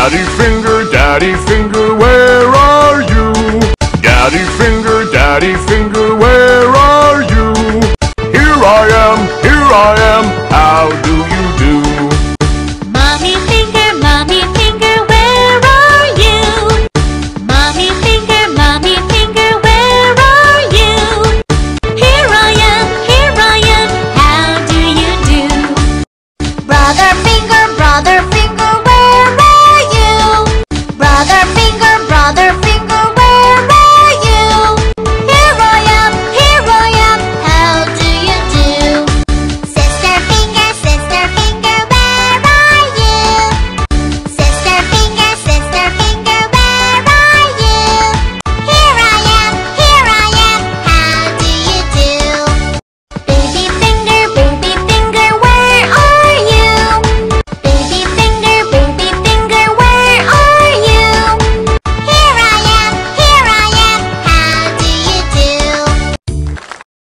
Daddy finger, daddy finger, where are you? Daddy finger, daddy finger, where are you? Here I am, here I am, how do you do? Mommy finger, mommy finger, where are you? Mommy finger, mommy finger, where are you? Here I am, here I am, how do you do? Brother finger,